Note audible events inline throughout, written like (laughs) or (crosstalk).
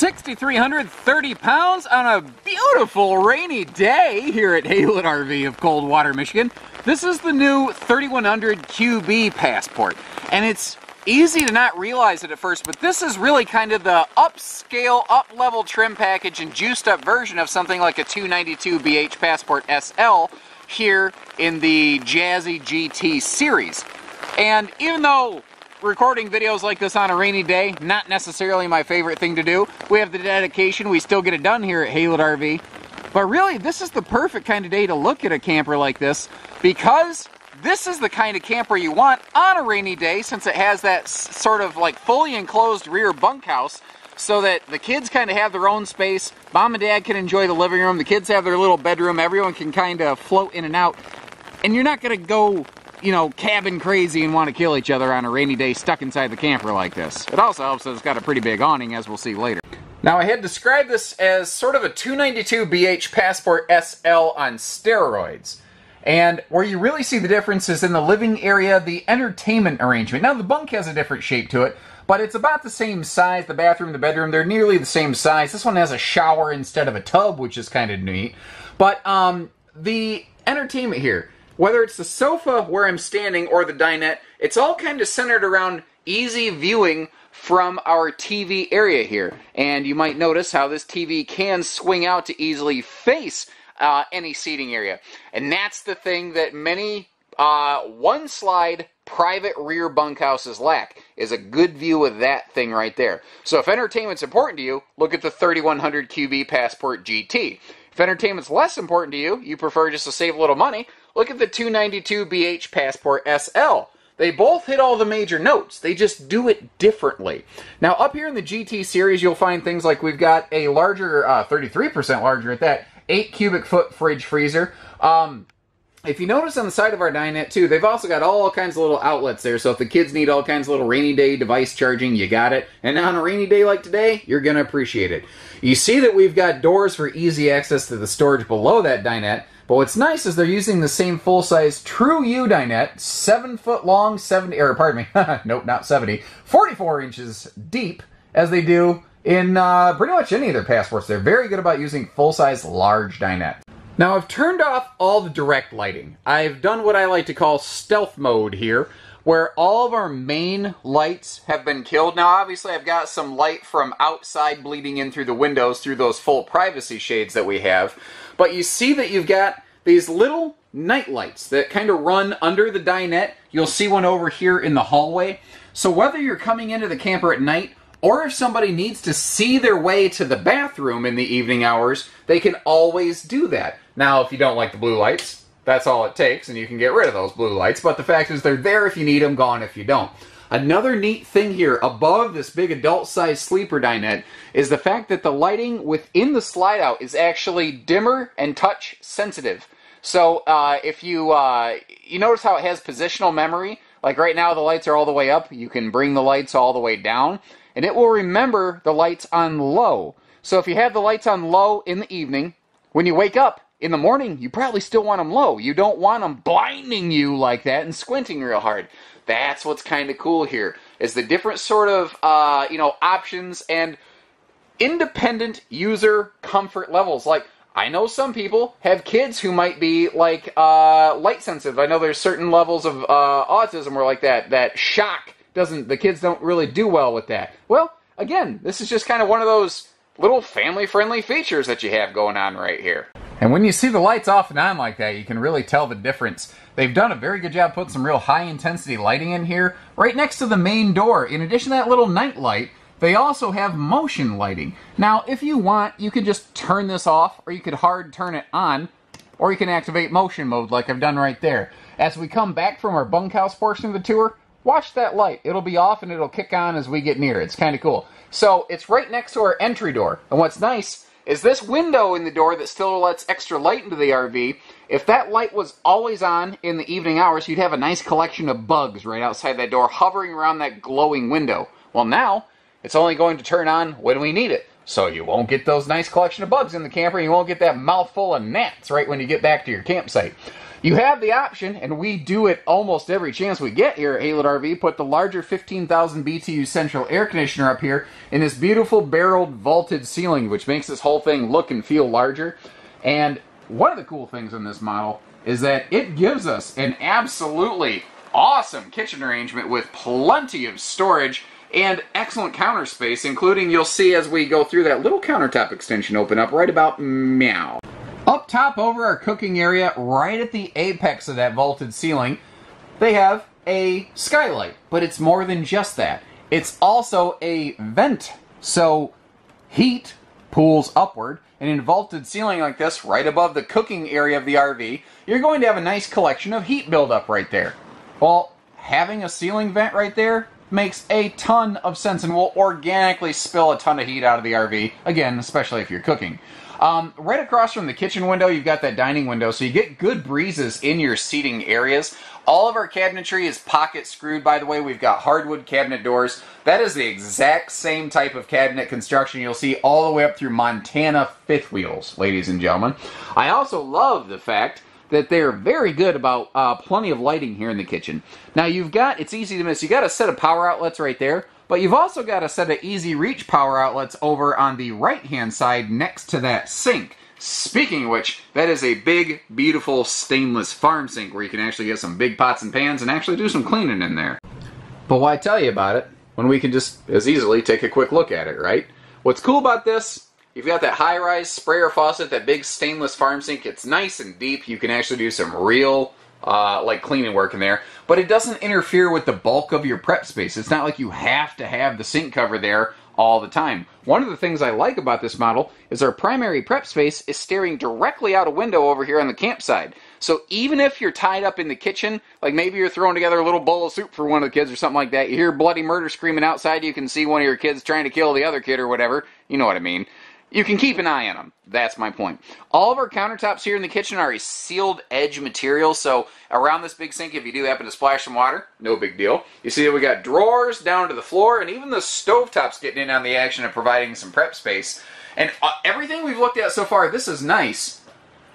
6,330 pounds on a beautiful rainy day here at Haylett RV of Coldwater, Michigan. This is the new 3100 QB Passport, and it's easy to not realize it at first, but this is really kind of the upscale, up-level trim package and juiced-up version of something like a 292 BH Passport SL here in the Jazzy GT series. And even though recording videos like this on a rainy day, not necessarily my favorite thing to do. We have the dedication, we still get it done here at Haylett RV. But really, this is the perfect kind of day to look at a camper like this because this is the kind of camper you want on a rainy day since it has that sort of like fully enclosed rear bunkhouse so that the kids kind of have their own space. Mom and dad can enjoy the living room. The kids have their little bedroom. Everyone can kind of float in and out. And you're not going to go you know, cabin crazy and want to kill each other on a rainy day stuck inside the camper like this. It also helps that it's got a pretty big awning, as we'll see later. Now, I had described this as sort of a 292 BH Passport SL on steroids. And where you really see the difference is in the living area, the entertainment arrangement. Now, the bunk has a different shape to it, but it's about the same size. The bathroom, the bedroom, they're nearly the same size. This one has a shower instead of a tub, which is kind of neat. But um, the entertainment here, whether it's the sofa where I'm standing or the dinette, it's all kind of centered around easy viewing from our TV area here. And you might notice how this TV can swing out to easily face uh, any seating area. And that's the thing that many uh, one slide private rear bunkhouses lack is a good view of that thing right there. So if entertainment's important to you, look at the 3100 QB Passport GT. If entertainment's less important to you, you prefer just to save a little money, Look at the 292 BH Passport SL. They both hit all the major notes. They just do it differently. Now, up here in the GT series, you'll find things like we've got a larger, 33% uh, larger at that, 8 cubic foot fridge freezer. Um, if you notice on the side of our dinette too, they've also got all kinds of little outlets there. So if the kids need all kinds of little rainy day device charging, you got it. And on a rainy day like today, you're going to appreciate it. You see that we've got doors for easy access to the storage below that dinette. But what's nice is they're using the same full-size True U dinette, 7 foot long, 70, or pardon me, (laughs) nope, not 70, 44 inches deep, as they do in uh, pretty much any of their passports. They're very good about using full-size large dinette. Now I've turned off all the direct lighting. I've done what I like to call stealth mode here, where all of our main lights have been killed. Now obviously I've got some light from outside bleeding in through the windows through those full privacy shades that we have. But you see that you've got these little night lights that kind of run under the dinette. You'll see one over here in the hallway. So whether you're coming into the camper at night or if somebody needs to see their way to the bathroom in the evening hours, they can always do that. Now, if you don't like the blue lights, that's all it takes, and you can get rid of those blue lights. But the fact is, they're there if you need them, gone if you don't. Another neat thing here above this big adult size sleeper dinette is the fact that the lighting within the slide out is actually dimmer and touch sensitive. So uh, if you uh, you notice how it has positional memory, like right now the lights are all the way up, you can bring the lights all the way down, and it will remember the lights on low. So if you have the lights on low in the evening, when you wake up in the morning, you probably still want them low. You don't want them blinding you like that and squinting real hard. That's what's kind of cool here is the different sort of uh, you know options and independent user comfort levels. Like I know some people have kids who might be like uh, light sensitive. I know there's certain levels of uh, autism where like that that shock doesn't the kids don't really do well with that. Well, again, this is just kind of one of those little family friendly features that you have going on right here. And when you see the lights off and on like that, you can really tell the difference. They've done a very good job putting some real high intensity lighting in here, right next to the main door. In addition to that little night light, they also have motion lighting. Now, if you want, you could just turn this off, or you could hard turn it on, or you can activate motion mode like I've done right there. As we come back from our bunkhouse portion of the tour, watch that light. It'll be off and it'll kick on as we get near. It's kind of cool. So it's right next to our entry door. And what's nice is this window in the door that still lets extra light into the RV. If that light was always on in the evening hours, you'd have a nice collection of bugs right outside that door hovering around that glowing window. Well, now it's only going to turn on when we need it. So you won't get those nice collection of bugs in the camper. and You won't get that mouthful of gnats right when you get back to your campsite. You have the option, and we do it almost every chance we get here at Haylett RV, put the larger 15,000 BTU central air conditioner up here in this beautiful barreled vaulted ceiling, which makes this whole thing look and feel larger. And one of the cool things in this model is that it gives us an absolutely awesome kitchen arrangement with plenty of storage and excellent counter space, including you'll see as we go through that little countertop extension open up right about meow. Up top over our cooking area, right at the apex of that vaulted ceiling, they have a skylight, but it's more than just that. It's also a vent, so heat pools upward, and in a vaulted ceiling like this, right above the cooking area of the RV, you're going to have a nice collection of heat buildup right there. Well, having a ceiling vent right there makes a ton of sense and will organically spill a ton of heat out of the RV, again, especially if you're cooking. Um, right across from the kitchen window, you've got that dining window, so you get good breezes in your seating areas. All of our cabinetry is pocket screwed, by the way. We've got hardwood cabinet doors. That is the exact same type of cabinet construction you'll see all the way up through Montana fifth wheels, ladies and gentlemen. I also love the fact that they're very good about uh, plenty of lighting here in the kitchen. Now you've got, it's easy to miss, you got a set of power outlets right there, but you've also got a set of easy reach power outlets over on the right hand side next to that sink. Speaking of which, that is a big, beautiful stainless farm sink where you can actually get some big pots and pans and actually do some cleaning in there. But why tell you about it when we can just as easily take a quick look at it, right? What's cool about this You've got that high-rise sprayer faucet, that big stainless farm sink. It's nice and deep. You can actually do some real uh, like cleaning work in there, but it doesn't interfere with the bulk of your prep space. It's not like you have to have the sink cover there all the time. One of the things I like about this model is our primary prep space is staring directly out a window over here on the campsite. So even if you're tied up in the kitchen, like maybe you're throwing together a little bowl of soup for one of the kids or something like that, you hear bloody murder screaming outside, you can see one of your kids trying to kill the other kid or whatever. You know what I mean you can keep an eye on them. That's my point. All of our countertops here in the kitchen are a sealed edge material, so around this big sink, if you do happen to splash some water, no big deal. You see that we got drawers down to the floor, and even the stovetop's getting in on the action of providing some prep space. And uh, everything we've looked at so far, this is nice,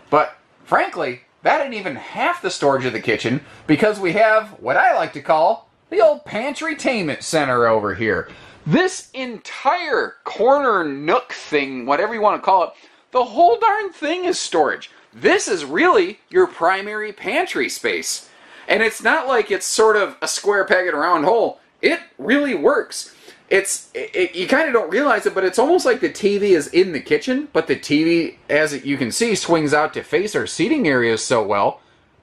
but frankly, that ain't even half the storage of the kitchen because we have what I like to call the old pantry-tainment center over here. This entire corner nook thing, whatever you want to call it, the whole darn thing is storage. This is really your primary pantry space. And it's not like it's sort of a square peg in a round hole. It really works. It's it, you kind of don't realize it, but it's almost like the TV is in the kitchen, but the TV, as you can see, swings out to face our seating areas so well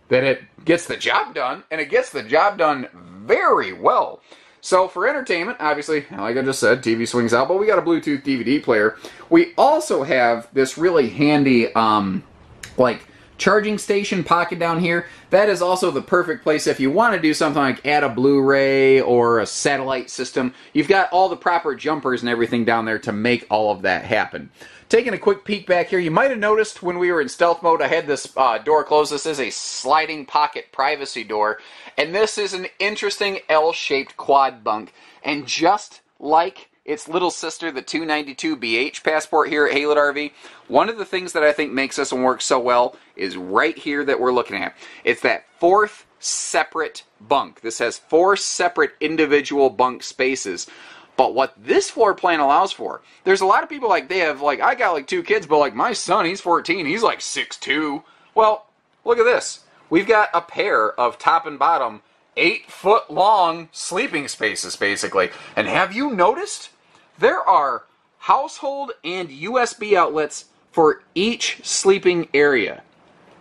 that it gets the job done, and it gets the job done very well. So for entertainment, obviously, like I just said, TV swings out, but we got a Bluetooth DVD player. We also have this really handy, um, like, charging station pocket down here. That is also the perfect place if you want to do something like add a Blu-ray or a satellite system. You've got all the proper jumpers and everything down there to make all of that happen. Taking a quick peek back here, you might have noticed when we were in stealth mode, I had this uh, door closed. This is a sliding pocket privacy door, and this is an interesting L-shaped quad bunk. And just like its little sister, the 292BH Passport here at Haylett RV, one of the things that I think makes this one work so well is right here that we're looking at. It's that fourth separate bunk. This has four separate individual bunk spaces. But what this floor plan allows for, there's a lot of people like they have like I got like two kids, but like my son, he's 14, he's like 6'2". Well, look at this. We've got a pair of top and bottom eight foot long sleeping spaces basically. And have you noticed there are household and USB outlets for each sleeping area.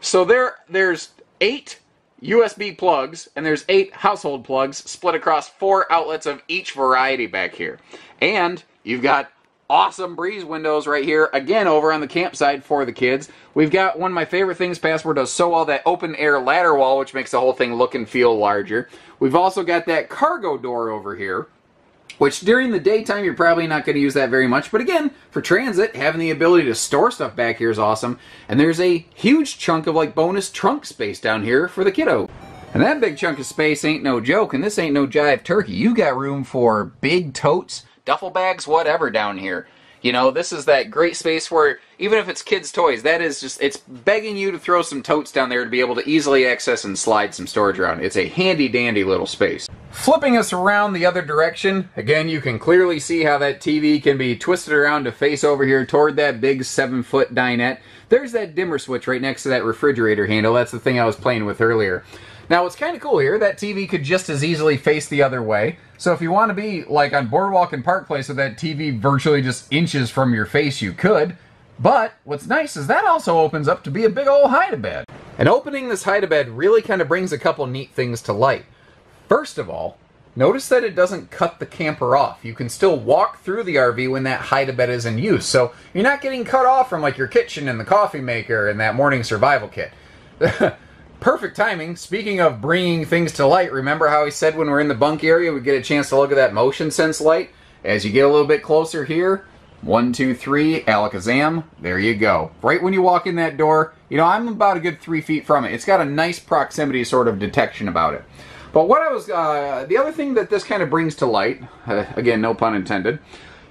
So there there's eight USB plugs, and there's eight household plugs split across four outlets of each variety back here. And you've got awesome breeze windows right here, again over on the campsite for the kids. We've got one of my favorite things Passport does so well, that open air ladder wall, which makes the whole thing look and feel larger. We've also got that cargo door over here, which during the daytime you're probably not going to use that very much. But again, for transit, having the ability to store stuff back here is awesome. And there's a huge chunk of like bonus trunk space down here for the kiddo. And that big chunk of space ain't no joke, and this ain't no jive turkey. You got room for big totes, duffel bags, whatever down here. You know, this is that great space where even if it's kids' toys, that is just, it's begging you to throw some totes down there to be able to easily access and slide some storage around. It's a handy dandy little space. Flipping us around the other direction, again, you can clearly see how that TV can be twisted around to face over here toward that big seven foot dinette. There's that dimmer switch right next to that refrigerator handle. That's the thing I was playing with earlier. Now, what's kind of cool here, that TV could just as easily face the other way. So if you want to be like on Boardwalk and Park Place with that TV virtually just inches from your face, you could. But what's nice is that also opens up to be a big old hide-a-bed. And opening this hide-a-bed really kind of brings a couple neat things to light. First of all, notice that it doesn't cut the camper off. You can still walk through the RV when that hide-a-bed is in use. So you're not getting cut off from like your kitchen and the coffee maker and that morning survival kit. (laughs) perfect timing. Speaking of bringing things to light, remember how he said when we're in the bunk area we get a chance to look at that motion sense light? As you get a little bit closer here, one, two, three, alakazam, there you go. Right when you walk in that door, you know, I'm about a good three feet from it. It's got a nice proximity sort of detection about it. But what I was, uh, the other thing that this kind of brings to light, uh, again, no pun intended,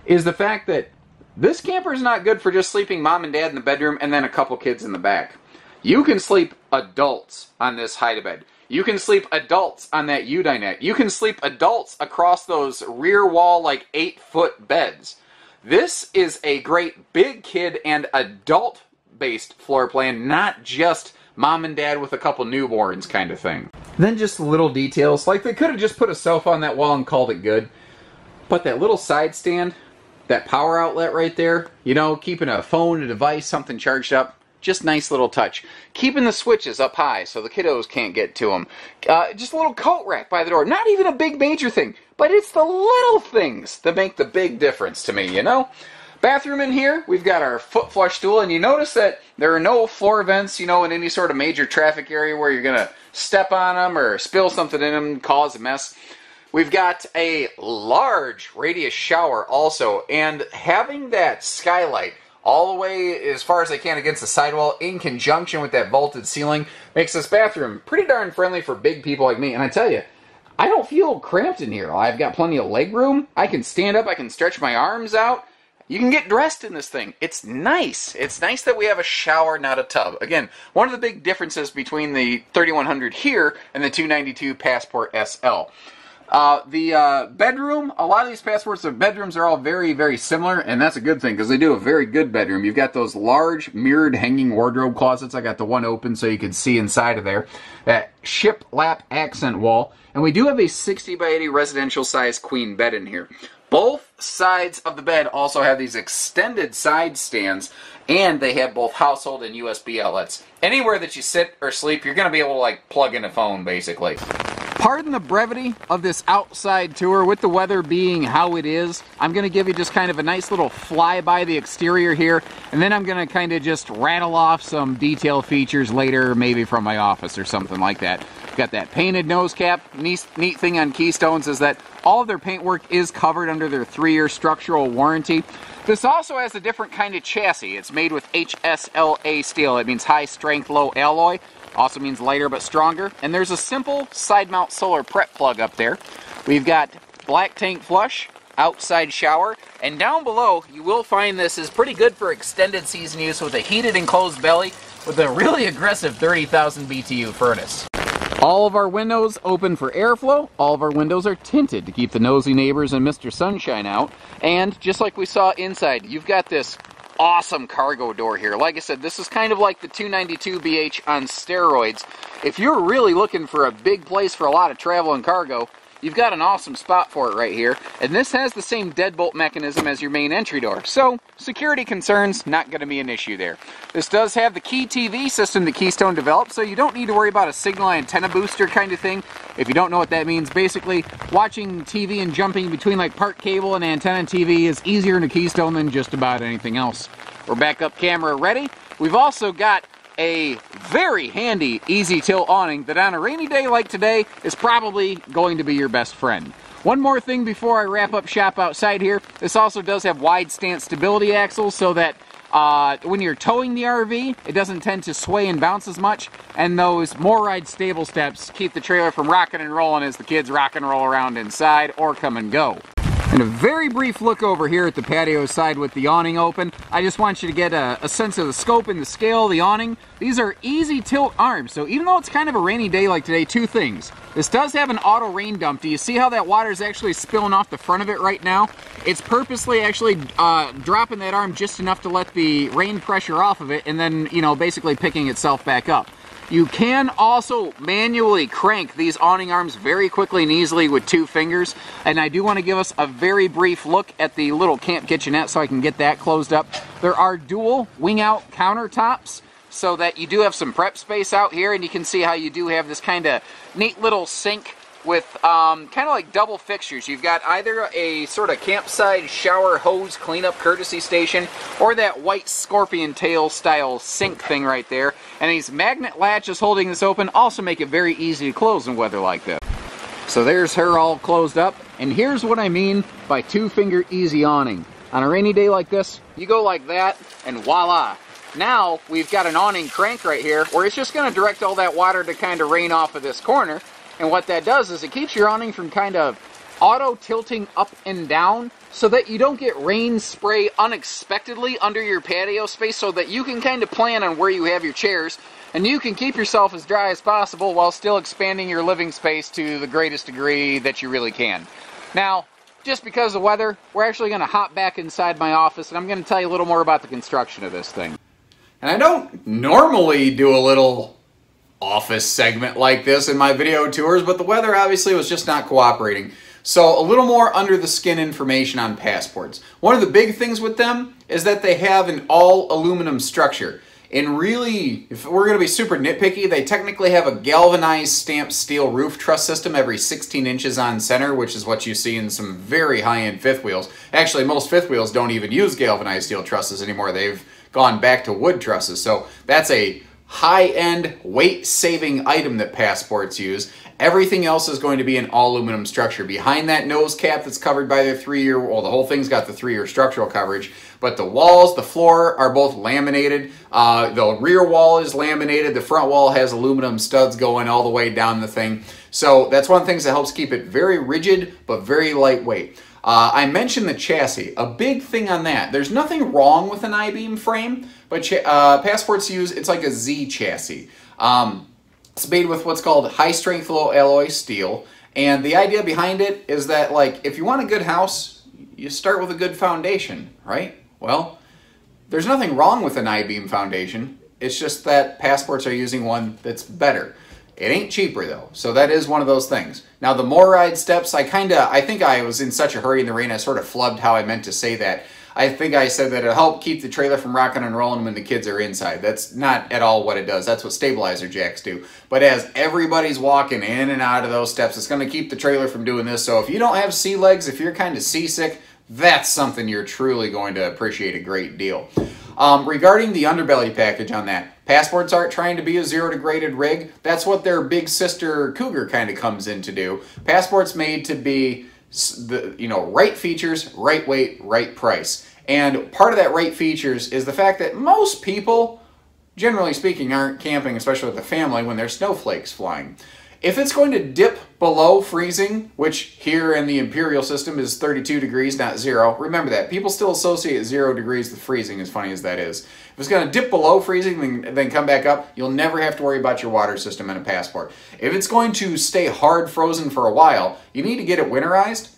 is the fact that this camper is not good for just sleeping mom and dad in the bedroom and then a couple kids in the back. You can sleep adults on this hide-a-bed. You can sleep adults on that U-dinette. You can sleep adults across those rear wall, like eight foot beds. This is a great big kid and adult based floor plan, not just mom and dad with a couple newborns kind of thing. Then just little details, like they could have just put a sofa on that wall and called it good. But that little side stand, that power outlet right there, you know, keeping a phone, a device, something charged up, just nice little touch. Keeping the switches up high so the kiddos can't get to them. Uh, just a little coat rack by the door. Not even a big major thing, but it's the little things that make the big difference to me, you know? Bathroom in here, we've got our foot flush stool, and you notice that there are no floor vents, you know, in any sort of major traffic area where you're going to step on them or spill something in them, cause a mess. We've got a large radius shower also, and having that skylight all the way as far as they can against the sidewall in conjunction with that vaulted ceiling makes this bathroom pretty darn friendly for big people like me. And I tell you, I don't feel cramped in here. I've got plenty of leg room. I can stand up. I can stretch my arms out. You can get dressed in this thing. It's nice. It's nice that we have a shower, not a tub. Again, one of the big differences between the 3100 here and the 292 Passport SL. Uh, the uh, bedroom, a lot of these passports of bedrooms are all very, very similar, and that's a good thing because they do a very good bedroom. You've got those large mirrored hanging wardrobe closets. I got the one open so you can see inside of there. That shiplap accent wall, and we do have a 60 by 80 residential size queen bed in here. Both sides of the bed also have these extended side stands, and they have both household and USB outlets. Anywhere that you sit or sleep, you're going to be able to like plug in a phone basically. Pardon the brevity of this outside tour with the weather being how it is. I'm going to give you just kind of a nice little fly by the exterior here and then I'm going to kind of just rattle off some detail features later maybe from my office or something like that. Got that painted nose cap. Neat, neat thing on Keystones is that all of their paintwork is covered under their three-year structural warranty. This also has a different kind of chassis. It's made with HSLA steel. It means high strength, low alloy. Also means lighter but stronger. And there's a simple side mount solar prep plug up there. We've got black tank flush, outside shower, and down below you will find this is pretty good for extended season use with a heated enclosed belly with a really aggressive 30,000 BTU furnace. All of our windows open for airflow. All of our windows are tinted to keep the nosy neighbors and Mr. Sunshine out. And just like we saw inside, you've got this awesome cargo door here. Like I said, this is kind of like the 292BH on steroids. If you're really looking for a big place for a lot of travel and cargo, you've got an awesome spot for it right here. And this has the same deadbolt mechanism as your main entry door. So, security concerns, not going to be an issue there. This does have the Key TV system that Keystone developed, so you don't need to worry about a signal antenna booster kind of thing. If you don't know what that means, basically, watching TV and jumping between like part cable and antenna TV is easier in a Keystone than just about anything else. We're backup camera ready. We've also got a very handy easy tilt awning that on a rainy day like today is probably going to be your best friend. One more thing before I wrap up shop outside here. This also does have wide stance stability axles so that uh, when you're towing the RV, it doesn't tend to sway and bounce as much, and those MORryde stable steps keep the trailer from rocking and rolling as the kids rock and roll around inside or come and go. And a very brief look over here at the patio side with the awning open. I just want you to get a, a, sense of the scope and the scale of the awning. These are easy tilt arms, so even though it's kind of a rainy day like today, two things. This does have an auto rain dump. Do you see how that water is actually spilling off the front of it right now? It's purposely actually uh, dropping that arm just enough to let the rain pressure off of it and then, you know, basically picking itself back up. You can also manually crank these awning arms very quickly and easily with two fingers. And I do want to give us a very brief look at the little camp kitchenette so I can get that closed up. There are dual wing out countertops so that you do have some prep space out here and you can see how you do have this kind of neat little sink with um, kind of like double fixtures. You've got either a sort of campsite shower hose cleanup courtesy station or that white scorpion tail style sink thing right there. And these magnet latches holding this open also make it very easy to close in weather like this. So there's her all closed up. And here's what I mean by two finger easy awning. On a rainy day like this, you go like that and voila. Now we've got an awning crank right here where it's just going to direct all that water to kind of rain off of this corner and what that does is it keeps your awning from kind of auto tilting up and down so that you don't get rain spray unexpectedly under your patio space so that you can kind of plan on where you have your chairs and you can keep yourself as dry as possible while still expanding your living space to the greatest degree that you really can. Now, just because of weather, we're actually going to hop back inside my office and I'm going to tell you a little more about the construction of this thing. And I don't normally do a little office segment like this in my video tours, but the weather obviously was just not cooperating. So a little more under the skin information on passports. One of the big things with them is that they have an all aluminum structure. And really, if we're going to be super nitpicky, they technically have a galvanized stamped steel roof truss system every 16 inches on center, which is what you see in some very high-end fifth wheels. Actually, most fifth wheels don't even use galvanized steel trusses anymore. They've gone back to wood trusses. So that's a high-end weight-saving item that Passports use. Everything else is going to be an all-aluminum structure. Behind that nose cap that's covered by the three-year, well, the whole thing's got the three-year structural coverage, but the walls, the floor are both laminated. Uh, the rear wall is laminated. The front wall has aluminum studs going all the way down the thing. So that's one of the things that helps keep it very rigid, but very lightweight. Uh, I mentioned the chassis. A big thing on that, there's nothing wrong with an I-beam frame, but uh, Passports use, it's like a Z chassis. Um, it's made with what's called high-strength low alloy steel, and the idea behind it is that, like, if you want a good house, you start with a good foundation, right? Well, there's nothing wrong with an I-beam foundation. It's just that Passports are using one that's better. It ain't cheaper though, so that is one of those things. Now the MORryde steps, I kinda, I think I was in such a hurry in the rain, I sort of flubbed how I meant to say that. I think I said that it'll help keep the trailer from rocking and rolling when the kids are inside. That's not at all what it does. That's what stabilizer jacks do. But as everybody's walking in and out of those steps, it's going to keep the trailer from doing this. So if you don't have sea legs, if you're kind of seasick, that's something you're truly going to appreciate a great deal. Um, regarding the underbelly package on that, Passports aren't trying to be a zero degraded rig. That's what their big sister Cougar kind of comes in to do. Passports made to be the you know right features, right weight, right price. And part of that right features is the fact that most people, generally speaking, aren't camping, especially with the family, when there's snowflakes flying. If it's going to dip below freezing, which here in the imperial system is 32 degrees, not zero, remember that. People still associate zero degrees with freezing, as funny as that is. If it's going to dip below freezing, then, then come back up, you'll never have to worry about your water system and a passport. If it's going to stay hard frozen for a while, you need to get it winterized,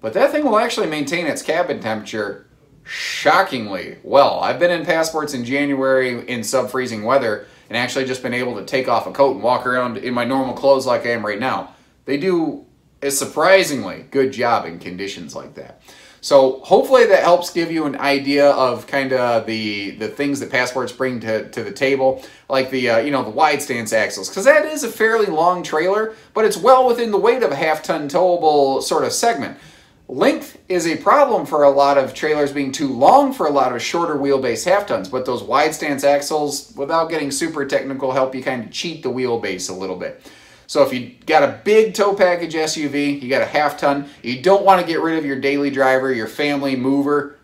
but that thing will actually maintain its cabin temperature shockingly well. I've been in passports in January in sub-freezing weather, and actually just been able to take off a coat and walk around in my normal clothes like I am right now. They do a surprisingly good job in conditions like that. So hopefully that helps give you an idea of kind of the the things that passports bring to, to the table, like the uh, you know the wide stance axles, because that is a fairly long trailer, but it's well within the weight of a half ton towable sort of segment. Length is a problem for a lot of trailers being too long for a lot of shorter wheelbase half tons, but those wide stance axles, without getting super technical, help you kind of cheat the wheelbase a little bit. So if you got a big tow package SUV, you got a half ton, you don't want to get rid of your daily driver, your family mover,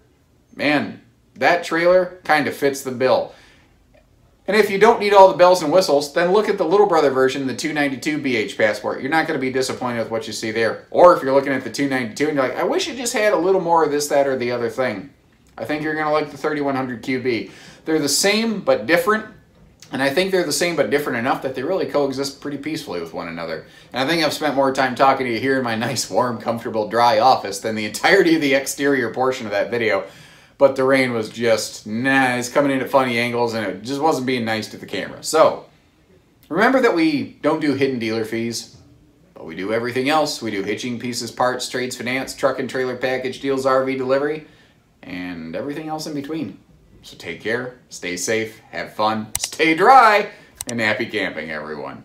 man, that trailer kind of fits the bill. And if you don't need all the bells and whistles, then look at the little brother version, the 292 BH Passport. You're not going to be disappointed with what you see there. Or if you're looking at the 292 and you're like, I wish it just had a little more of this, that, or the other thing. I think you're going to like the 3100 QB. They're the same but different. And I think they're the same but different enough that they really coexist pretty peacefully with one another. And I think I've spent more time talking to you here in my (laughs) nice, warm, comfortable, dry office than the entirety of the exterior portion of that video but the rain was just, nah, it's coming in at funny angles and it just wasn't being nice to the camera. So, remember that we don't do hidden dealer fees, but we do everything else. We do hitching, pieces, parts, trades, finance, truck and trailer package deals, RV delivery, and everything else in between. So take care, stay safe, have fun, stay dry, and happy camping, everyone.